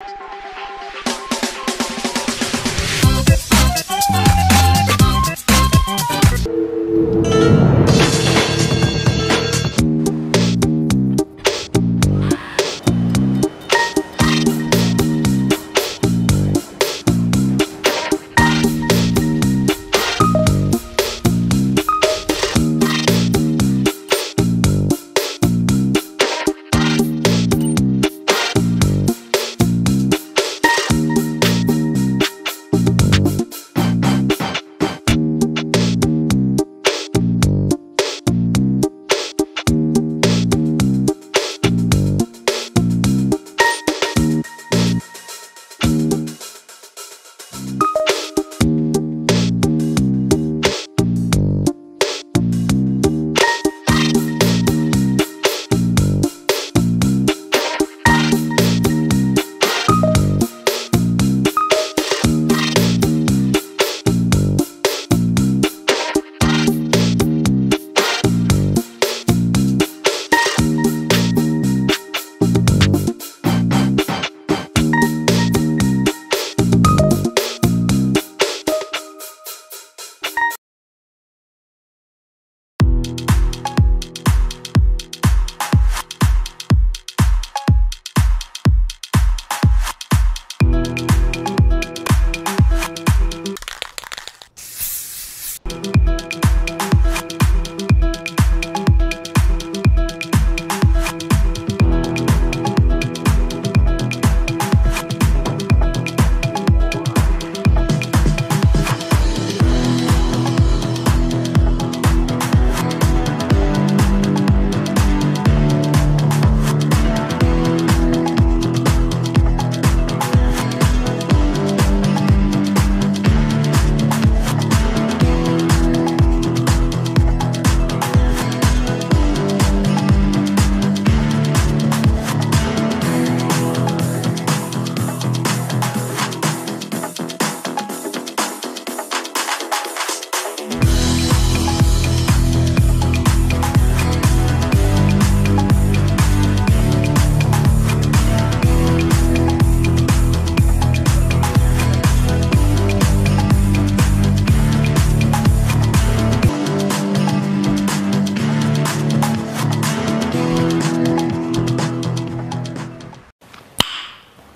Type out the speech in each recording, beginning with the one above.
you.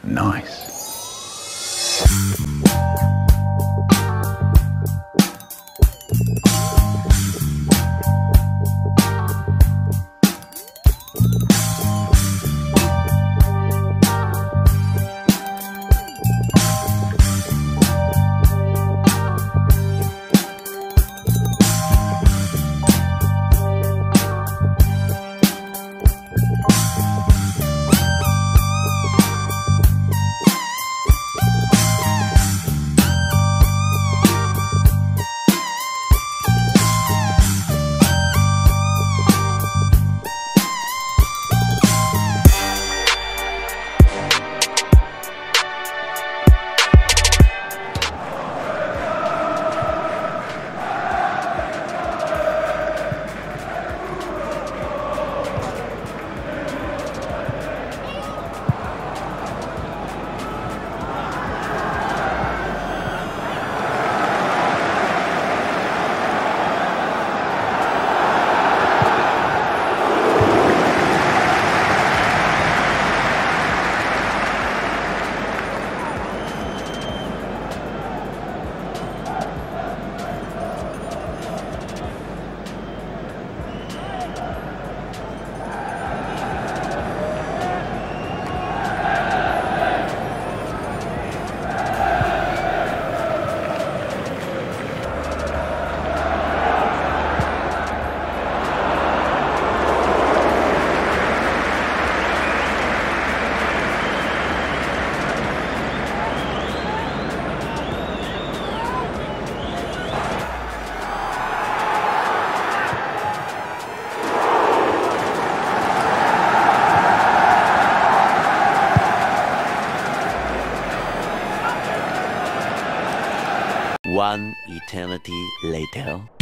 Nice. One eternity later.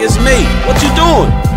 is me. What you doing?